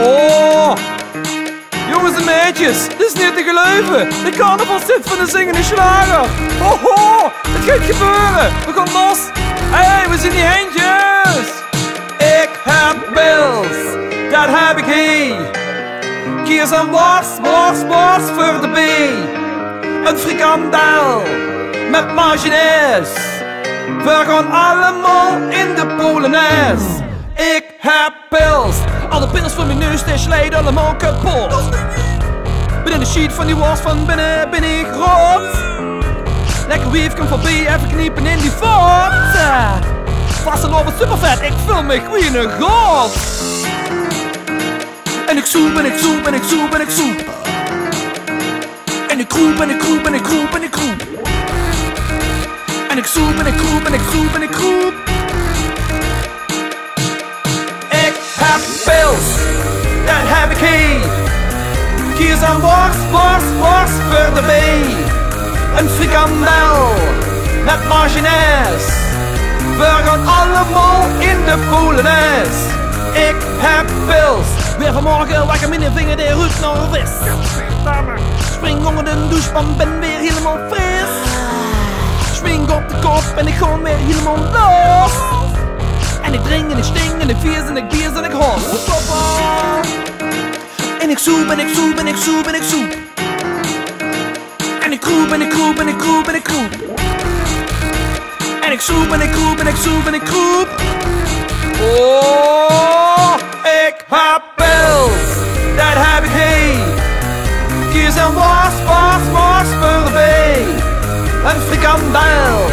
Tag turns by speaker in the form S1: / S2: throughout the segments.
S1: Oh! Jongens en meisjes, dit is niet te geloven. De carnaval zit van de zingende slager. Hoho, het gaat gebeuren. We gaan los. Hé, hey, we zien die handjes. Ik heb Bills, dat heb ik hier. Kies een worst, worst, worst voor de B. Een frikandel met mayonaise. We gaan allemaal in de Polonaise. Ik heb pils. Alle pils van mijn neus, die slijt allemaal kapot. Binnen de sheet van die was van binnen ben ik rot. Lekker weef, kom voorbij, even kniepen in die fort. Vast en over supervet, ik voel me wie een god. En ik zoep en ik zoep en ik zoep en ik zoep. En ik kroep en ik kroep en ik kroep en ik kroep. En ik zoep en ik kroep en ik kroep en ik kroep. Kies een worst, worst, worst voor de B. Een frikandel met mayonaise. We gaan allemaal in de Polonaise. Ik heb pils. Weer vanmorgen wakker mijn vinger de roet naar vis. Spring onder de douchepan, ben weer helemaal fris. Swing op de kop en ik gewoon weer helemaal los. En ik drink en ik sting en ik vies en ik bier en ik hos. En ik zoep en ik zoep en ik zoep en ik zoep. En ik kroep en ik kroep en ik kroep en ik kroep. En ik zoep en ik kroep en ik zoep en ik kroep. Oh, ik heb pils, dat heb ik hier. Kies een was, was, was voor de. Een frikandel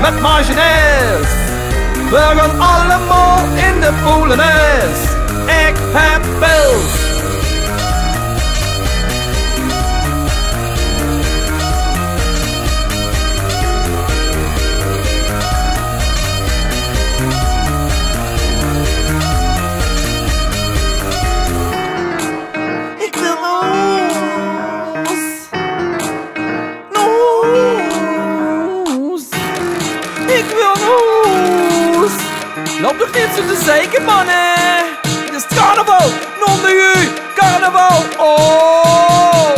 S1: met mayonaise. We gaan allemaal in de Polonaise. Ik heb pils. Loop toch niet zo te zeiken, mannen. Het is carnaval. Non de u. Carnaval. Oh.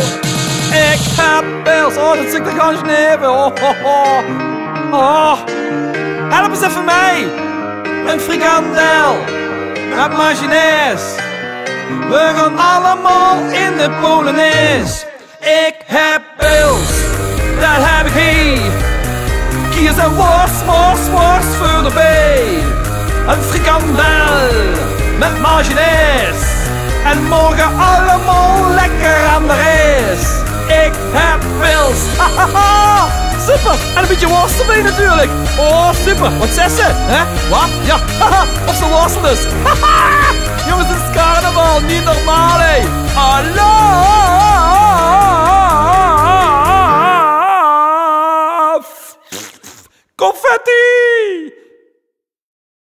S1: Ik heb pils. Oh, dat zit er gaan sneeuwen. Oh, oh, oh. Help eens even mij. Een frikandel. Met mayonaise. We gaan allemaal in de Polonaise. Ik heb pils, dat heb ik hier. Kies een worst, worst, worst voor de B een frikandel met mayonaise. En morgen allemaal lekker aan de race. Ik heb pils. super. En een beetje worst mee natuurlijk. Oh, super. Wat zes ze? Hè? Wat? Ja. of ze worst dus. Jongens, het is carnaval. Niet normaal, hé. Hallo. Confetti.